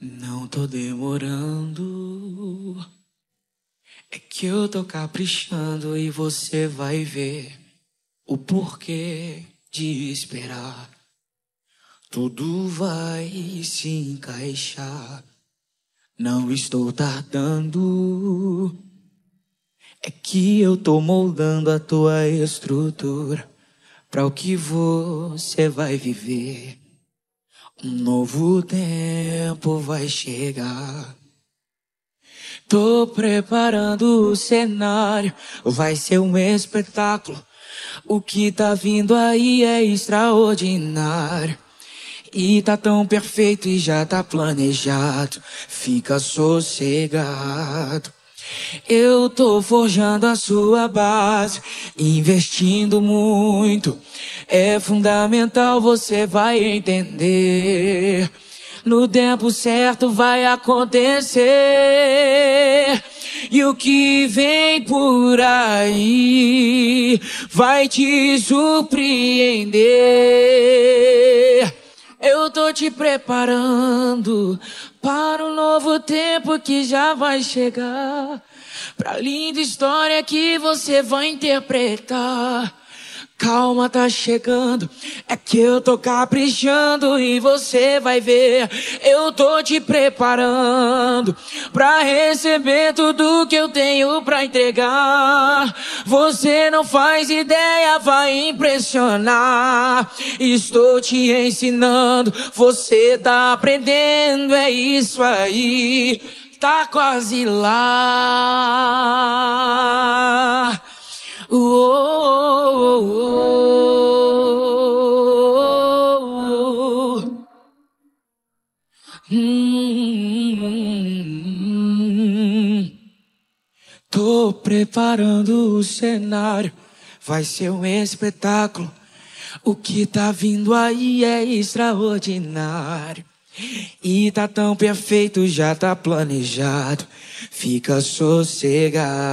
Não tô demorando. É que eu tô caprichando e você vai ver o porquê de esperar. Tudo vai se encaixar. Não estou tardando. É que eu tô moldando a tua estrutura para o que você vai viver. Um novo tempo vai chegar. Tô preparando o cenário, vai ser um espetáculo. O que tá vindo aí é extraordinário. E tá tão perfeito e já tá planejado. Fica sossegado. Eu tô forjando a sua base, investindo muito. É fundamental, você vai entender. No tempo certo vai acontecer. E o que vem por aí vai te surpreender. Eu tô te preparando para um novo tempo que já vai chegar. Pra linda história que você vai interpretar. Calma, tá chegando. É que eu tô caprichando e você vai ver. Eu tô te preparando pra receber tudo que eu tenho pra entregar. Você não faz ideia, vai impressionar. Estou te ensinando, você tá aprendendo, é isso aí. Tá quase lá. Tô preparando o cenário, vai ser um espetáculo. O que tá vindo aí é extraordinário. E tá tão perfeito, já tá planejado. Fica sossegado.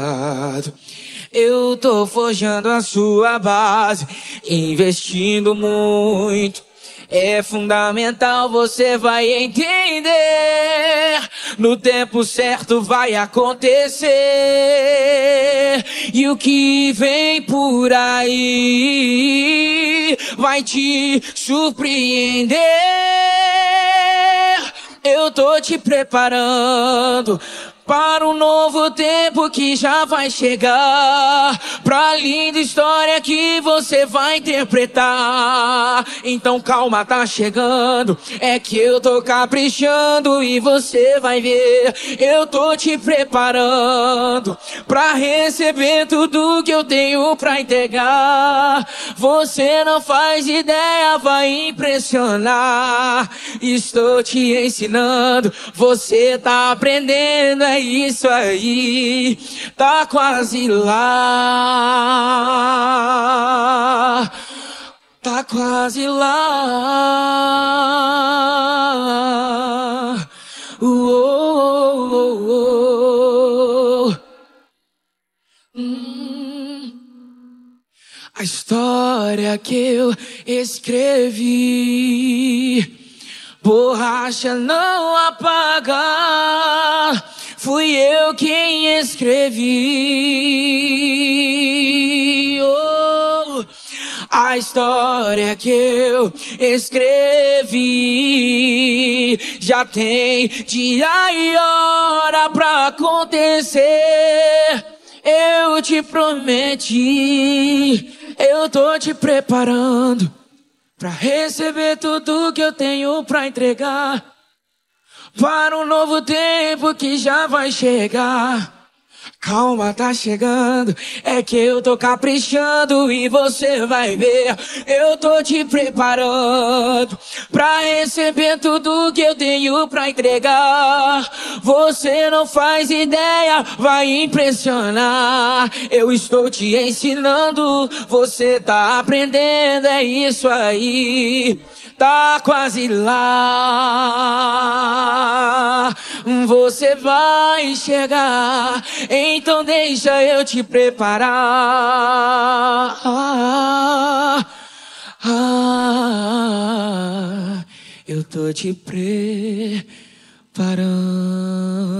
Eu tô forjando a sua base, investindo muito. É fundamental, você vai entender. No tempo certo vai acontecer. E o que vem por aí vai te surpreender. Eu tô te preparando para um novo tempo que já vai chegar. Pra linda história que você vai interpretar. Então calma, tá chegando. É que eu tô caprichando e você vai ver. Eu tô te preparando pra receber tudo que eu tenho pra entregar. Você não faz ideia, vai impressionar. Estou te ensinando, você tá aprendendo, é isso aí, tá quase lá. Tá quase lá. Uou. Hum. A história que eu escrevi, borracha não apaga. Fui eu quem escrevi. Oh, a história que eu escrevi já tem dia e hora pra acontecer. Eu te prometi, eu tô te preparando pra receber tudo que eu tenho pra entregar. Para um novo tempo que já vai chegar. Calma, tá chegando. É que eu tô caprichando e você vai ver. Eu tô te preparando pra receber tudo que eu tenho pra entregar. Você não faz ideia, vai impressionar. Eu estou te ensinando, você tá aprendendo, é isso aí tá quase lá. Você vai chegar, então deixa eu te preparar. Ah, ah, eu tô te parando.